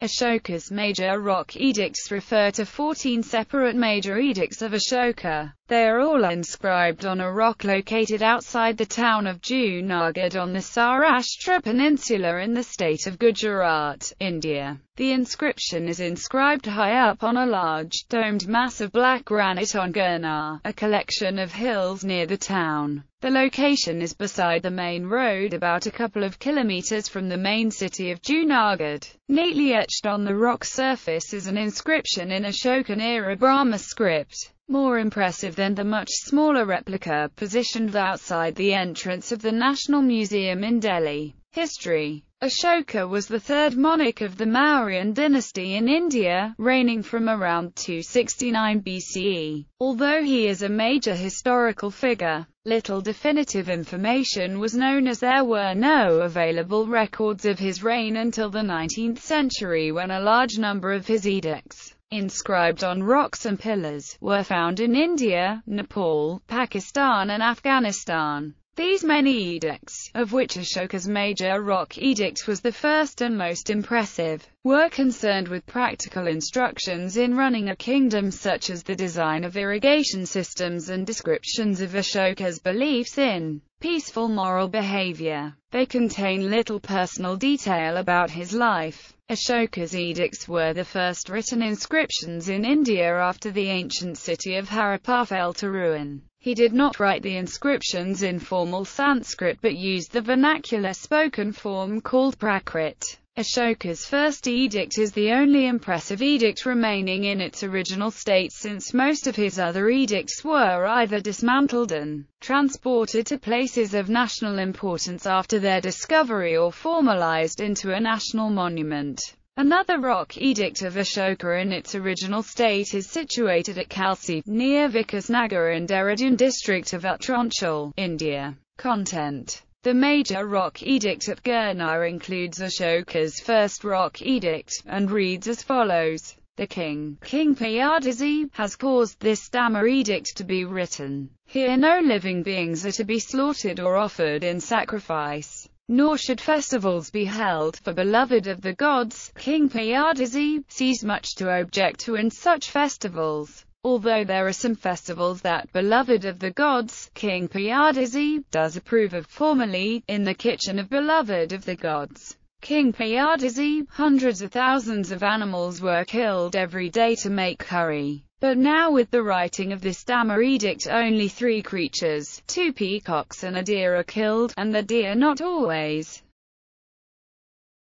Ashoka's major rock edicts refer to 14 separate major edicts of Ashoka. They are all inscribed on a rock located outside the town of Junagadh on the Saurashtra Peninsula in the state of Gujarat, India. The inscription is inscribed high up on a large, domed mass of black granite on Girnar, a collection of hills near the town. The location is beside the main road about a couple of kilometers from the main city of Junagadh. Neatly etched on the rock surface is an inscription in Ashokan-era Brahmi script. More impressive than the much smaller replica positioned outside the entrance of the National Museum in Delhi. History Ashoka was the third monarch of the Mauryan dynasty in India, reigning from around 269 BCE. Although he is a major historical figure, little definitive information was known as there were no available records of his reign until the 19th century when a large number of his edicts inscribed on rocks and pillars, were found in India, Nepal, Pakistan and Afghanistan. These many edicts, of which Ashoka's major rock edict was the first and most impressive, were concerned with practical instructions in running a kingdom such as the design of irrigation systems and descriptions of Ashoka's beliefs in peaceful moral behavior. They contain little personal detail about his life. Ashoka's edicts were the first written inscriptions in India after the ancient city of Harappa fell to ruin. He did not write the inscriptions in formal Sanskrit but used the vernacular spoken form called Prakrit. Ashoka's first edict is the only impressive edict remaining in its original state since most of his other edicts were either dismantled and transported to places of national importance after their discovery or formalized into a national monument. Another rock edict of Ashoka in its original state is situated at Kalsi, near Vikas in Dehradun district of Uttaranchal, India. Content the major rock edict at Girnar includes Ashoka's first rock edict, and reads as follows. The king, King Piyadasi, has caused this Dhamma edict to be written. Here no living beings are to be slaughtered or offered in sacrifice, nor should festivals be held, for beloved of the gods, King Piyadasi, sees much to object to in such festivals. Although there are some festivals that, beloved of the gods, King Piyadasi, does approve of formally, in the kitchen of beloved of the gods. King Piyadasi, hundreds of thousands of animals were killed every day to make curry. But now with the writing of this Dhamma edict only three creatures, two peacocks and a deer are killed, and the deer not always